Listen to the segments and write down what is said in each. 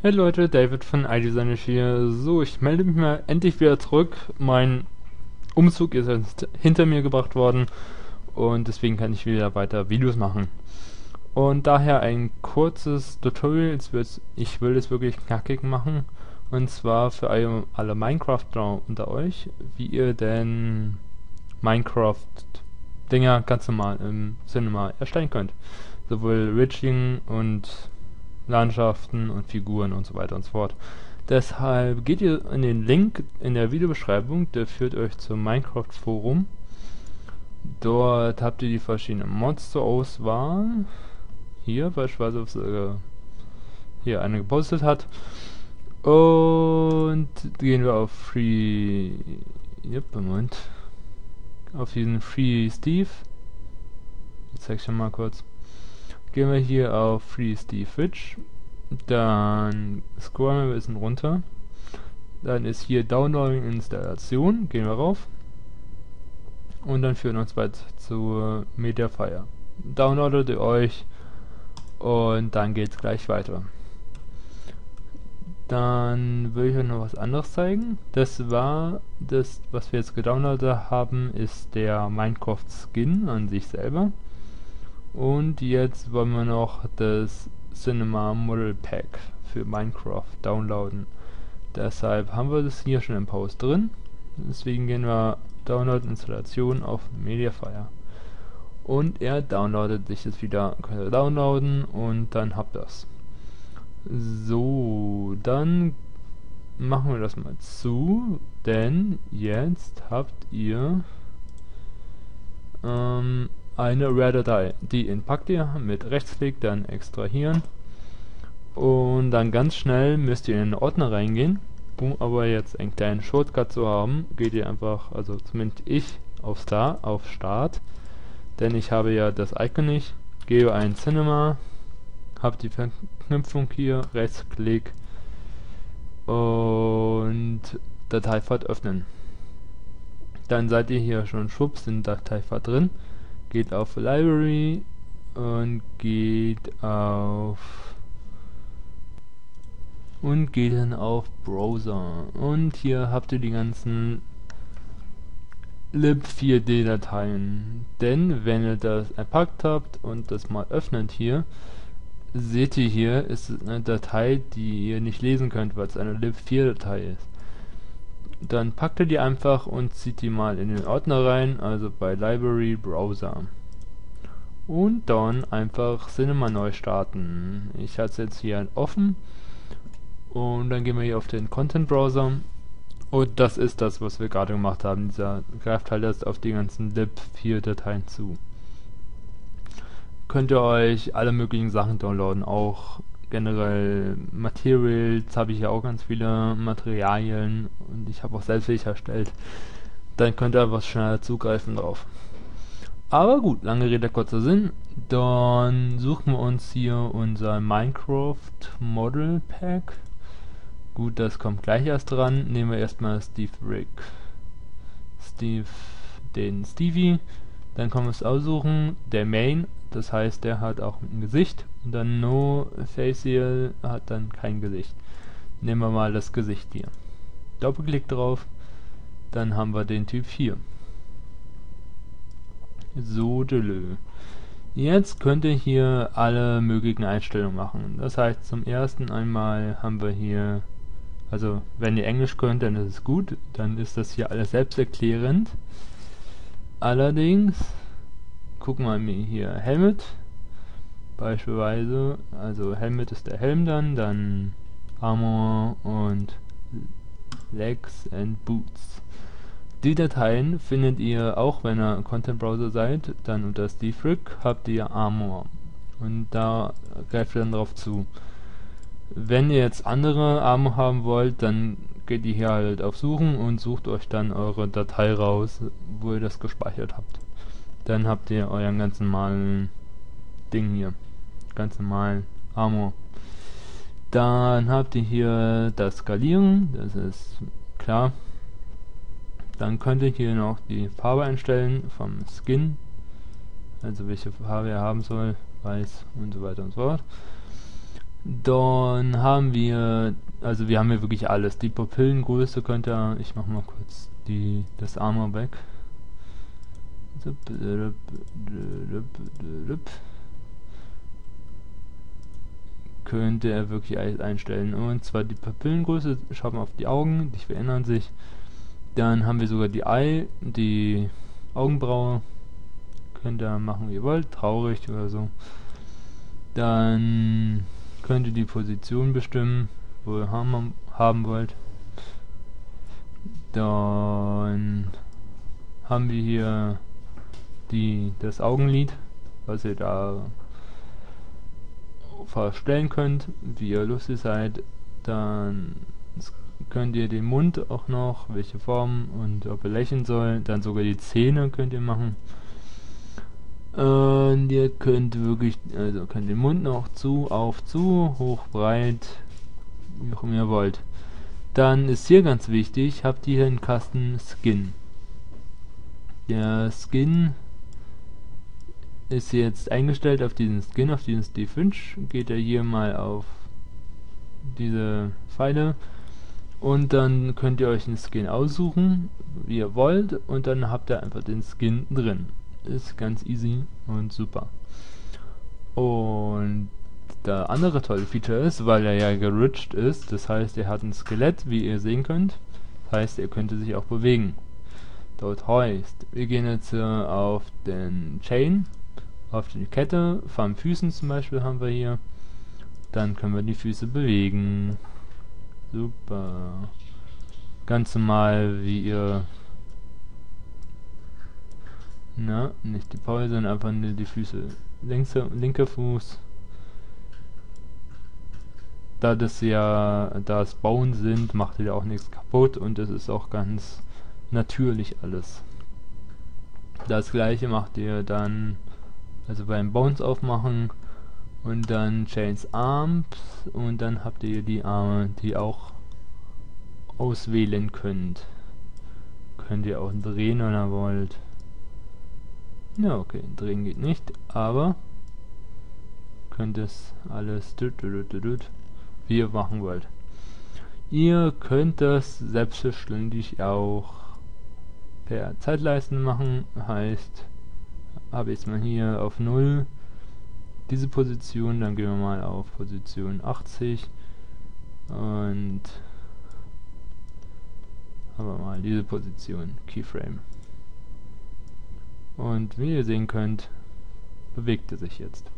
Hey Leute, David von iDesign hier. So, ich melde mich mal endlich wieder zurück. Mein Umzug ist jetzt hinter mir gebracht worden und deswegen kann ich wieder weiter Videos machen. Und daher ein kurzes Tutorial. Ich will es wirklich knackig machen. Und zwar für alle, Minecraft-Draw unter euch, wie ihr denn Minecraft-Dinger ganz normal im Cinema erstellen könnt. Sowohl Ridging und Landschaften und Figuren und so weiter und so fort. Deshalb geht ihr in den Link in der Videobeschreibung, der führt euch zum Minecraft Forum. Dort habt ihr die verschiedenen Mods zur Auswahl. Hier beispielsweise, was äh, hier eine gepostet hat. Und gehen wir auf Free. Yep, Moment. Auf diesen Free Steve. Ich zeig schon mal kurz. Gehen wir hier auf Free Steve Witch. Dann scrollen wir ein bisschen runter. Dann ist hier Downloading Installation. Gehen wir rauf. Und dann führen wir uns weiter zu Mediafire. Downloadet ihr euch und dann geht es gleich weiter. Dann will ich euch noch was anderes zeigen. Das war das, was wir jetzt gedownloadet haben, ist der Minecraft Skin an sich selber. Und jetzt wollen wir noch das Cinema Model Pack für Minecraft downloaden. Deshalb haben wir das hier schon im Post drin. Deswegen gehen wir Download Installation auf Mediafire. Und er downloadet sich jetzt wieder, könnt ihr downloaden und dann habt ihr das. So, dann machen wir das mal zu, denn jetzt habt ihr ähm, eine RAR-Datei. Die inpackt ihr mit Rechtsklick, dann extrahieren und dann ganz schnell müsst ihr in den Ordner reingehen. Um aber jetzt einen kleinen Shortcut zu haben, geht ihr einfach, also zumindest ich, auf Star, auf Start, denn ich habe ja das Icon nicht, gehe ein Cinema, habe die Verknüpfung hier, Rechtsklick und Dateifahrt öffnen. Dann seid ihr hier schon schwupps in Dateifahrt drin geht auf Library und geht auf und geht dann auf Browser. Und hier habt ihr die ganzen lib4d Dateien. Denn wenn ihr das erpackt habt und das mal öffnet hier seht ihr hier ist eine Datei die ihr nicht lesen könnt weil es eine lib4 Datei ist dann packt ihr die einfach und zieht die mal in den Ordner rein, also bei Library Browser. Und dann einfach Cinema neu starten. Ich hatte es jetzt hier offen. Und dann gehen wir hier auf den Content Browser. Und das ist das, was wir gerade gemacht haben. Dieser greift halt erst auf die ganzen lib4-Dateien zu. Könnt ihr euch alle möglichen Sachen downloaden, auch generell Materials habe ich ja auch ganz viele Materialien und ich habe auch selbst welche erstellt. Dann könnt ihr was schneller zugreifen drauf. Aber gut, lange Rede, kurzer Sinn. Dann suchen wir uns hier unser Minecraft Model Pack. Gut, das kommt gleich erst dran. Nehmen wir erstmal Steve Rick. Steve, den Stevie. Dann können wir es aussuchen. Der Main, das heißt, der hat auch ein Gesicht. Und dann No Facial hat dann kein Gesicht. Nehmen wir mal das Gesicht hier. Doppelklick drauf. Dann haben wir den Typ 4. So, delö. Jetzt könnt ihr hier alle möglichen Einstellungen machen. Das heißt, zum ersten einmal haben wir hier, also wenn ihr Englisch könnt, dann ist es gut, dann ist das hier alles selbsterklärend. Allerdings, gucken wir mal hier Helmet, beispielsweise, also Helmet ist der Helm dann, dann Armor und Legs and Boots. Die Dateien findet ihr auch, wenn ihr Content Browser seid, dann unter Steve habt ihr Armor und da greift ihr dann drauf zu. Wenn ihr jetzt andere Armor haben wollt, dann geht ihr hier halt auf Suchen und sucht euch dann eure Datei raus, wo ihr das gespeichert habt. Dann habt ihr euren ganz normalen Ding hier. Ganz normalen Armor. Dann habt ihr hier das Skalieren, das ist klar. Dann könnt ihr hier noch die Farbe einstellen vom Skin, also welche Farbe er haben soll, weiß und so weiter und so fort. Dann haben wir, also wir haben hier wirklich alles. Die Pupillengröße könnt ihr, ich mach mal kurz die, das Armor weg. Könnte er wirklich einstellen. Und zwar die Pupillengröße, schaut mal auf die Augen, die verändern sich. Dann haben wir sogar die Eye, die Augenbraue. Könnt ihr machen, wie ihr wollt, traurig oder so. Dann könnt ihr die Position bestimmen, wo ihr haben, haben wollt. Dann haben wir hier die, das Augenlid, was ihr da verstellen könnt, wie ihr lustig seid. Dann könnt ihr den Mund auch noch, welche Form und ob er lächeln soll. Dann sogar die Zähne könnt ihr machen. Und ihr könnt wirklich, also könnt den Mund noch zu, auf, zu, hoch, breit, wie auch immer ihr wollt. Dann ist hier ganz wichtig, habt ihr hier einen Kasten Skin. Der Skin ist jetzt eingestellt auf diesen Skin, auf diesen Steve Finch. Geht er hier mal auf diese Pfeile und dann könnt ihr euch einen Skin aussuchen, wie ihr wollt und dann habt ihr einfach den Skin drin. Ist ganz easy und super. Und der andere tolle Feature ist, weil er ja gerutscht ist, das heißt er hat ein Skelett, wie ihr sehen könnt. Das heißt er könnte sich auch bewegen. Dort heißt, wir gehen jetzt äh, auf den Chain auf die Kette, von Füßen zum Beispiel haben wir hier. Dann können wir die Füße bewegen. Super. Ganz normal, wie ihr... Na, nicht die Pause, sondern einfach nur die Füße. Linkse, linker Fuß. Da das ja, da es Bauen sind, macht ihr auch nichts kaputt und es ist auch ganz natürlich alles. Das gleiche macht ihr dann also beim Bones aufmachen und dann Chains Arms und dann habt ihr die Arme, die auch auswählen könnt. Könnt ihr auch drehen, wenn ihr wollt. Ja, okay, drehen geht nicht, aber könnt es alles wie ihr machen wollt. Ihr könnt das selbstverständlich auch per Zeitleisten machen, heißt habe jetzt mal hier auf 0 diese Position, dann gehen wir mal auf Position 80 und haben wir mal diese Position, Keyframe. Und wie ihr sehen könnt, bewegt er sich jetzt.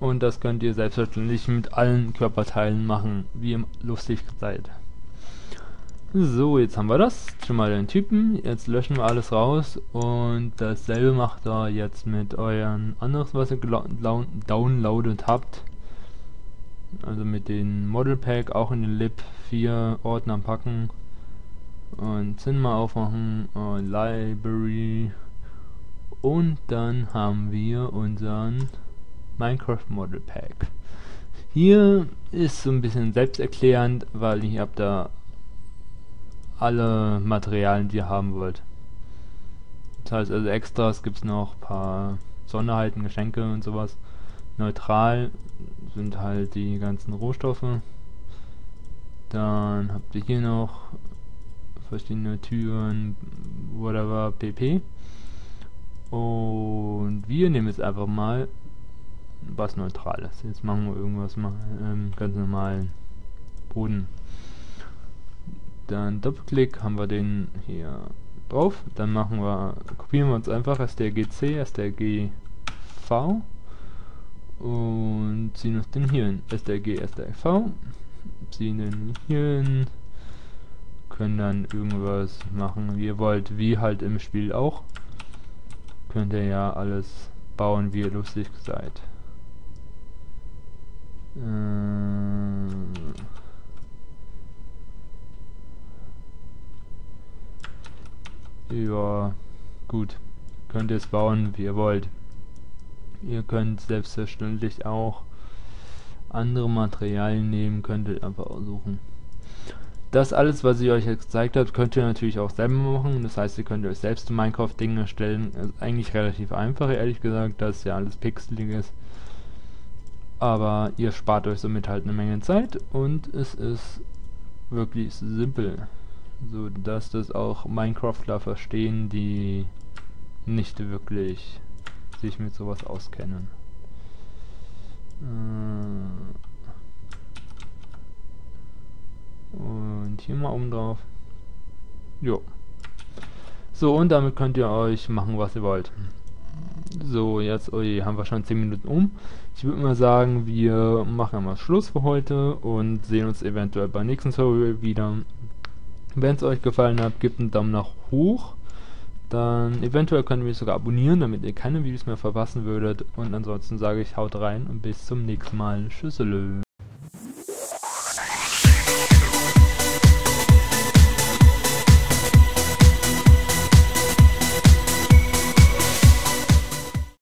Und das könnt ihr selbstverständlich mit allen Körperteilen machen, wie ihr lustig seid. So, jetzt haben wir das. Schon mal den Typen. Jetzt löschen wir alles raus. Und dasselbe macht er jetzt mit euren anderes, was ihr downloadet habt. Also mit den Model Pack auch in den Lib 4 Ordner packen. Und Cinema aufmachen. Und Library. Und dann haben wir unseren Minecraft Model Pack. Hier ist so ein bisschen selbsterklärend, weil ich habe da alle Materialien, die ihr haben wollt. Das heißt also Extras gibt es noch paar Sonderheiten, Geschenke und sowas. Neutral sind halt die ganzen Rohstoffe. Dann habt ihr hier noch verschiedene Türen, whatever, pp. Und wir nehmen jetzt einfach mal was Neutrales. Jetzt machen wir irgendwas mal ähm, ganz normalen Boden. Dann Doppelklick haben wir den hier drauf. Dann machen wir, kopieren wir uns einfach strgc, strgv und ziehen uns den hier hin. strg, strgv, ziehen den hier hin, können dann irgendwas machen, wie ihr wollt, wie halt im Spiel auch. Könnt ihr ja alles bauen, wie ihr lustig seid. Äh Ja, gut. Könnt ihr es bauen, wie ihr wollt. Ihr könnt selbstverständlich auch andere Materialien nehmen, könnt ihr einfach aussuchen. Das alles, was ich euch jetzt gezeigt habe, könnt ihr natürlich auch selber machen. Das heißt, ihr könnt euch selbst Minecraft-Dinge erstellen. Ist eigentlich relativ einfach, ehrlich gesagt, dass ja alles pixelig ist. aber ihr spart euch somit halt eine Menge Zeit und es ist wirklich simpel, so dass das auch Minecraftler verstehen, die nicht wirklich sich mit sowas auskennen. Äh, und hier mal oben drauf. Jo. So, und damit könnt ihr euch machen, was ihr wollt. So, jetzt oh je, haben wir schon 10 Minuten um. Ich würde mal sagen, wir machen mal Schluss für heute und sehen uns eventuell beim nächsten Tutorial wieder. Wenn es euch gefallen hat, gebt einen Daumen nach hoch. Dann eventuell könnt ihr mich sogar abonnieren, damit ihr keine Videos mehr verpassen würdet. Und ansonsten sage ich haut rein und bis zum nächsten Mal. Tschüsselö.